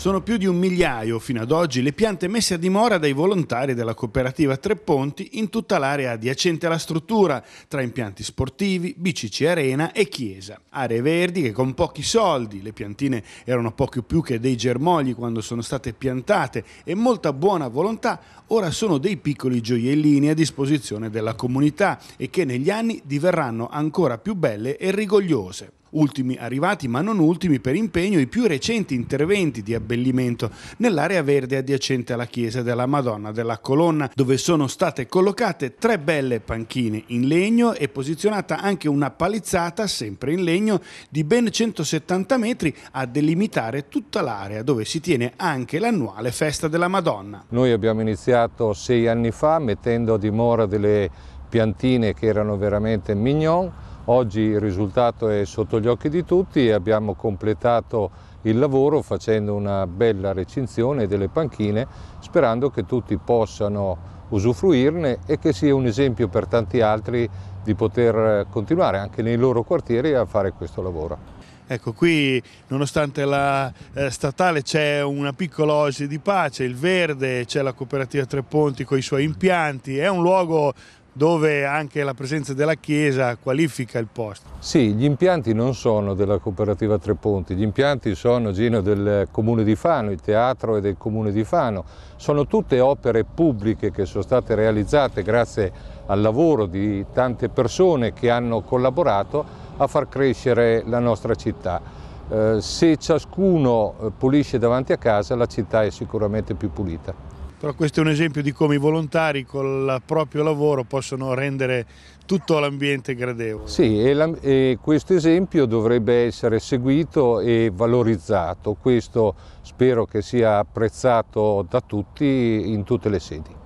Sono più di un migliaio fino ad oggi le piante messe a dimora dai volontari della cooperativa Tre Ponti in tutta l'area adiacente alla struttura, tra impianti sportivi, BCC Arena e chiesa. Aree verdi che con pochi soldi, le piantine erano poco più che dei germogli quando sono state piantate e molta buona volontà, ora sono dei piccoli gioiellini a disposizione della comunità e che negli anni diverranno ancora più belle e rigogliose. Ultimi arrivati, ma non ultimi per impegno, i più recenti interventi di abbellimento nell'area verde adiacente alla chiesa della Madonna della Colonna, dove sono state collocate tre belle panchine in legno e posizionata anche una palizzata, sempre in legno, di ben 170 metri a delimitare tutta l'area dove si tiene anche l'annuale festa della Madonna. Noi abbiamo iniziato sei anni fa mettendo a dimora delle piantine che erano veramente mignon, Oggi il risultato è sotto gli occhi di tutti e abbiamo completato il lavoro facendo una bella recinzione delle panchine sperando che tutti possano usufruirne e che sia un esempio per tanti altri di poter continuare anche nei loro quartieri a fare questo lavoro. Ecco, qui nonostante la eh, statale c'è una piccola oasi di pace, il verde, c'è la cooperativa Tre Ponti con i suoi impianti, è un luogo dove anche la presenza della Chiesa qualifica il posto. Sì, gli impianti non sono della cooperativa Tre Ponti, gli impianti sono Gino del Comune di Fano, il teatro è del Comune di Fano, sono tutte opere pubbliche che sono state realizzate grazie al lavoro di tante persone che hanno collaborato a far crescere la nostra città. Eh, se ciascuno pulisce davanti a casa la città è sicuramente più pulita. Però questo è un esempio di come i volontari col proprio lavoro possono rendere tutto l'ambiente gradevole. Sì, e, la, e questo esempio dovrebbe essere seguito e valorizzato. Questo spero che sia apprezzato da tutti in tutte le sedi.